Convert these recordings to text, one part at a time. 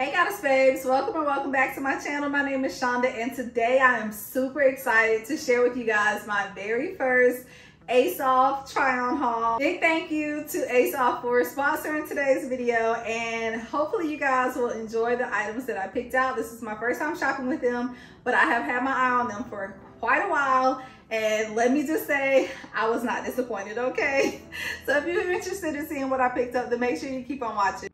Hey goddess babes, welcome and welcome back to my channel. My name is Shonda and today I am super excited to share with you guys my very first ASOPH try on haul. Big thank you to ASOPH for sponsoring today's video and hopefully you guys will enjoy the items that I picked out. This is my first time shopping with them, but I have had my eye on them for quite a while and let me just say, I was not disappointed, okay? So if you're interested in seeing what I picked up, then make sure you keep on watching.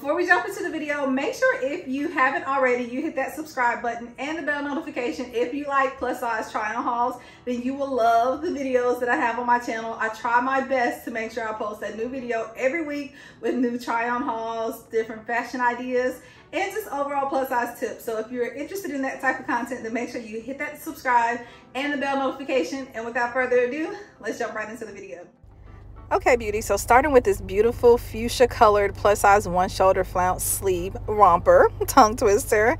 Before we jump into the video, make sure if you haven't already, you hit that subscribe button and the bell notification. If you like plus size try on hauls, then you will love the videos that I have on my channel. I try my best to make sure I post a new video every week with new try on hauls, different fashion ideas, and just overall plus size tips. So if you're interested in that type of content, then make sure you hit that subscribe and the bell notification. And without further ado, let's jump right into the video. Okay, beauty. So starting with this beautiful fuchsia colored plus size one shoulder flounce sleeve romper tongue twister.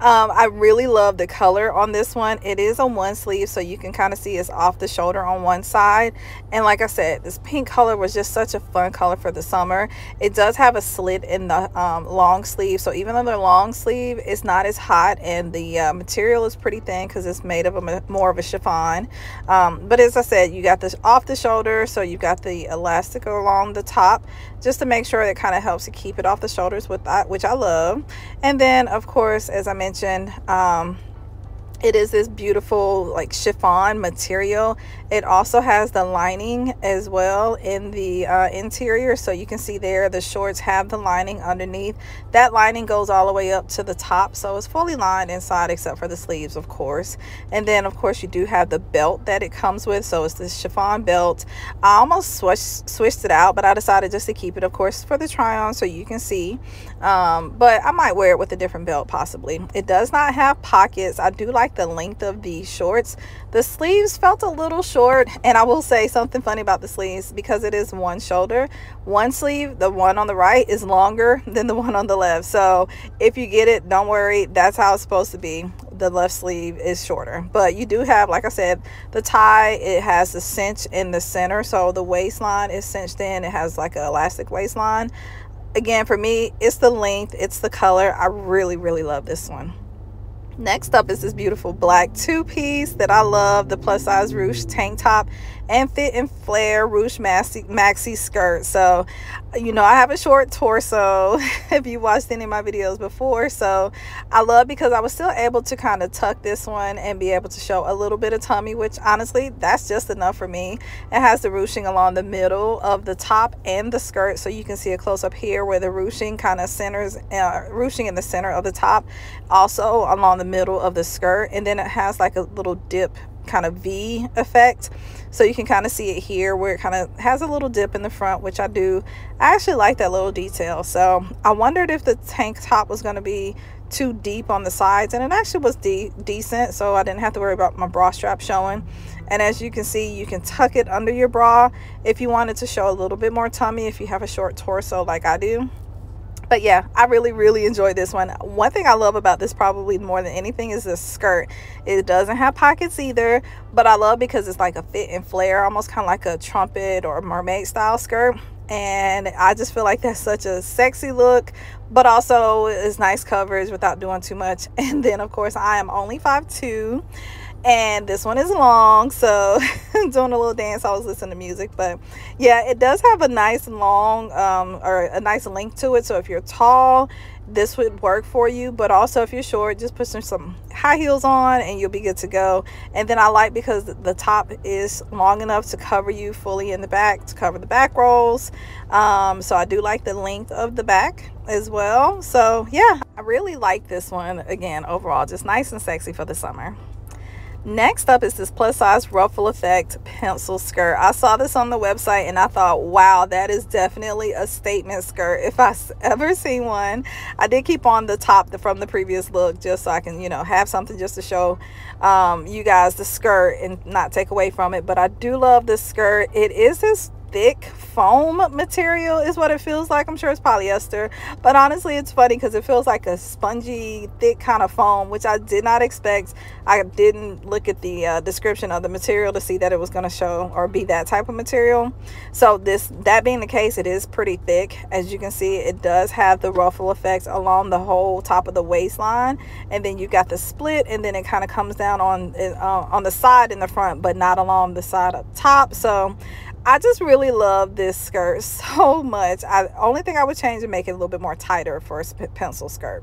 Um, I really love the color on this one. It is a one sleeve, so you can kind of see it's off the shoulder on one side. And like I said, this pink color was just such a fun color for the summer. It does have a slit in the um, long sleeve, so even though they're long sleeve, it's not as hot, and the uh, material is pretty thin because it's made of a more of a chiffon. Um, but as I said, you got this off the shoulder, so you've got the elastic along the top just to make sure it kind of helps to keep it off the shoulders with that which I love. And then of course as I mentioned um, it is this beautiful like chiffon material. It also has the lining as well in the uh, interior so you can see there the shorts have the lining underneath. That lining goes all the way up to the top so it's fully lined inside except for the sleeves of course. And then of course you do have the belt that it comes with so it's this chiffon belt. I almost switched switched it out but I decided just to keep it of course for the try on so you can see. Um, but I might wear it with a different belt possibly. It does not have pockets. I do like like the length of these shorts. The sleeves felt a little short and i will say something funny about the sleeves because it is one shoulder. One sleeve the one on the right is longer than the one on the left. So if you get it don't worry. That's how it's supposed to be. The left sleeve is shorter. But you do have like i said the tie it has the cinch in the center. So the waistline is cinched in. It has like an elastic waistline. Again for me it's the length. It's the color. I really really love this one Next up is this beautiful black two-piece that I love, the plus size ruche tank top and fit and flare ruche maxi, maxi skirt. So, you know, I have a short torso if you watched any of my videos before. So I love because I was still able to kind of tuck this one and be able to show a little bit of tummy, which honestly, that's just enough for me. It has the ruching along the middle of the top and the skirt. So you can see a close up here where the ruching kind of centers, uh, ruching in the center of the top. Also along the middle of the skirt and then it has like a little dip kind of V effect. So you can kind of see it here where it kind of has a little dip in the front which I do. I actually like that little detail. So I wondered if the tank top was going to be too deep on the sides and it actually was de decent so I didn't have to worry about my bra strap showing. And as you can see you can tuck it under your bra if you wanted to show a little bit more tummy if you have a short torso like I do but yeah i really really enjoyed this one. One thing i love about this probably more than anything is the skirt. It doesn't have pockets either but i love because it's like a fit and flare almost kind of like a trumpet or mermaid style skirt. And i just feel like that's such a sexy look but also it's nice coverage without doing too much. And then of course i am only 5'2 and this one is long so doing a little dance i was listening to music but yeah it does have a nice long um, or a nice length to it so if you're tall this would work for you but also if you're short just put some, some high heels on and you'll be good to go. And then i like because the top is long enough to cover you fully in the back to cover the back rolls. Um, so i do like the length of the back as well. So yeah i really like this one again overall just nice and sexy for the summer Next up is this plus size ruffle effect pencil skirt. I saw this on the website and I thought, wow, that is definitely a statement skirt if I ever seen one. I did keep on the top from the previous look just so I can, you know, have something just to show um, you guys the skirt and not take away from it. But I do love this skirt. It is this thick foam material is what it feels like. I'm sure it's polyester, but honestly, it's funny because it feels like a spongy, thick kind of foam, which I did not expect. I didn't look at the uh, description of the material to see that it was going to show or be that type of material. So this, that being the case, it is pretty thick. As you can see, it does have the ruffle effects along the whole top of the waistline, and then you got the split, and then it kind of comes down on uh, on the side in the front, but not along the side up top. So I just really love this skirt so much. I only thing I would change and make it a little bit more tighter for a pencil skirt.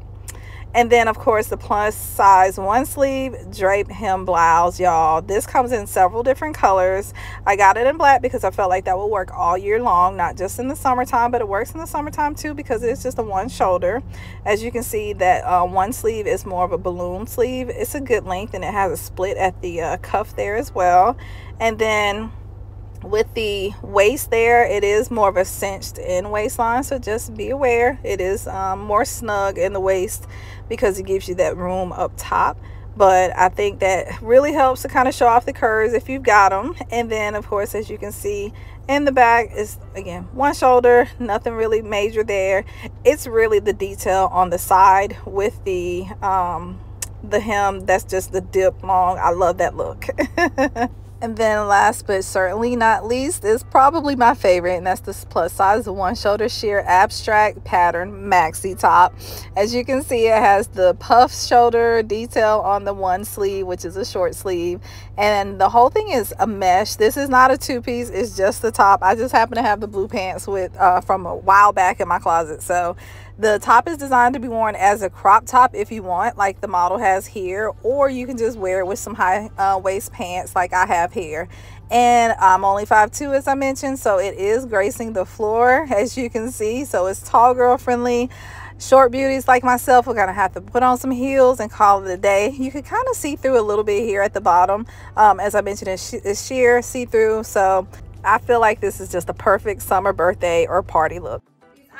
And then, of course, the plus size one sleeve drape hem blouse, y'all. This comes in several different colors. I got it in black because I felt like that would work all year long, not just in the summertime, but it works in the summertime too because it's just a one shoulder. As you can see, that uh, one sleeve is more of a balloon sleeve. It's a good length and it has a split at the uh, cuff there as well. And then with the waist there it is more of a cinched in waistline so just be aware. It is um, more snug in the waist because it gives you that room up top. But I think that really helps to kind of show off the curves if you've got them and then of course as you can see in the back is again one shoulder nothing really major there. It's really the detail on the side with the um the hem that's just the dip long. I love that look And then last but certainly not least is probably my favorite and that's this plus size one shoulder sheer abstract pattern maxi top. As you can see it has the puff shoulder detail on the one sleeve which is a short sleeve and the whole thing is a mesh. This is not a two-piece it's just the top. I just happen to have the blue pants with uh, from a while back in my closet so the top is designed to be worn as a crop top if you want, like the model has here, or you can just wear it with some high uh, waist pants like I have here. And I'm only 5'2", as I mentioned, so it is gracing the floor, as you can see. So it's tall girl friendly. Short beauties like myself are going to have to put on some heels and call it a day. You can kind of see through a little bit here at the bottom. Um, as I mentioned, it's sheer see-through. So I feel like this is just a perfect summer birthday or party look.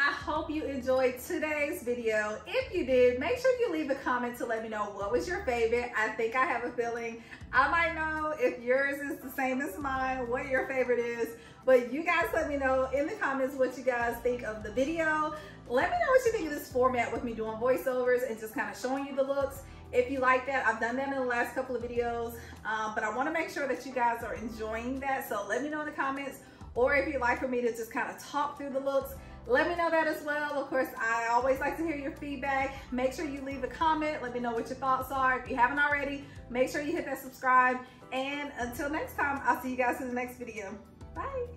I hope you enjoyed today's video. If you did, make sure you leave a comment to let me know what was your favorite. I think I have a feeling I might know if yours is the same as mine, what your favorite is. But you guys let me know in the comments what you guys think of the video. Let me know what you think of this format with me doing voiceovers and just kind of showing you the looks. If you like that, I've done that in the last couple of videos, um, but I wanna make sure that you guys are enjoying that. So let me know in the comments, or if you'd like for me to just kind of talk through the looks, let me know that as well. Of course, I always like to hear your feedback. Make sure you leave a comment. Let me know what your thoughts are. If you haven't already, make sure you hit that subscribe. And until next time, I'll see you guys in the next video. Bye.